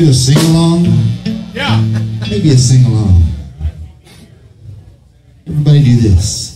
do a sing along? Yeah. Maybe a sing along. Everybody do this.